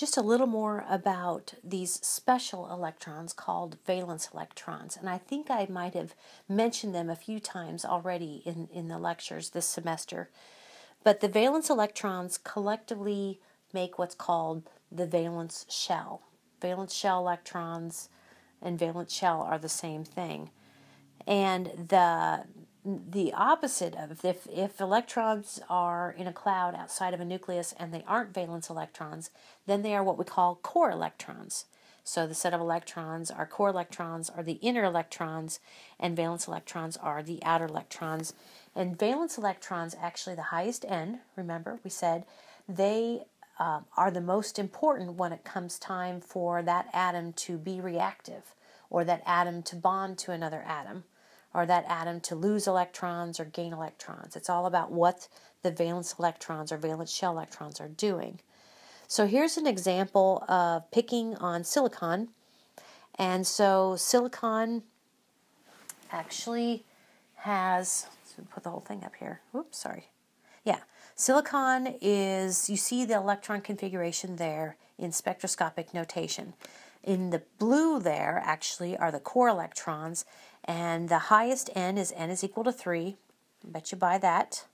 just a little more about these special electrons called valence electrons. And I think I might have mentioned them a few times already in, in the lectures this semester. But the valence electrons collectively make what's called the valence shell. Valence shell electrons and valence shell are the same thing. And the the opposite of if, if electrons are in a cloud outside of a nucleus and they aren't valence electrons, then they are what we call core electrons. So the set of electrons are core electrons are the inner electrons, and valence electrons are the outer electrons. And valence electrons, actually the highest n, remember we said, they uh, are the most important when it comes time for that atom to be reactive or that atom to bond to another atom or that atom to lose electrons or gain electrons. It's all about what the valence electrons or valence shell electrons are doing. So here's an example of picking on silicon. And so silicon actually has, let's put the whole thing up here. Oops, sorry. Yeah, silicon is, you see the electron configuration there in spectroscopic notation. In the blue there actually are the core electrons, and the highest n is n is equal to 3. I bet you buy that.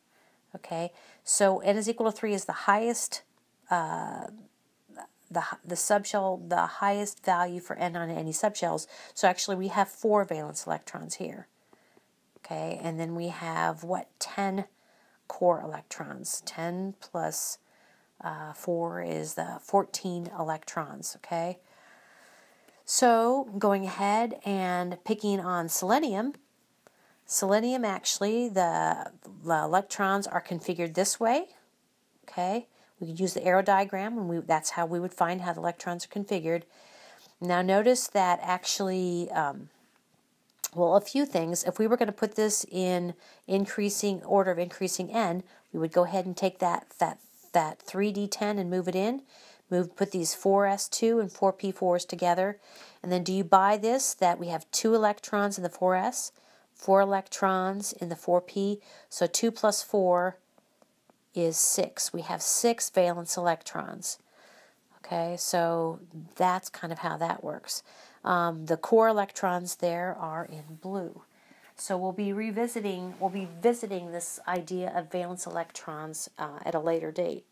Okay, so n is equal to 3 is the highest, uh, the, the subshell, the highest value for n on any subshells. So actually we have 4 valence electrons here. Okay, and then we have, what, 10 core electrons. 10 plus, uh, 4 is the 14 electrons, okay? So going ahead and picking on selenium, selenium actually, the, the electrons are configured this way. Okay, we could use the arrow diagram and we, that's how we would find how the electrons are configured. Now notice that actually, um, well, a few things. If we were going to put this in increasing order of increasing n, we would go ahead and take that that that 3d10 and move it in. Move, put these 4s2 and 4p4s together. And then do you buy this that we have two electrons in the 4s, four electrons in the 4p? So 2 plus 4 is 6. We have six valence electrons. Okay, so that's kind of how that works. Um, the core electrons there are in blue. So we'll be revisiting, we'll be visiting this idea of valence electrons uh, at a later date.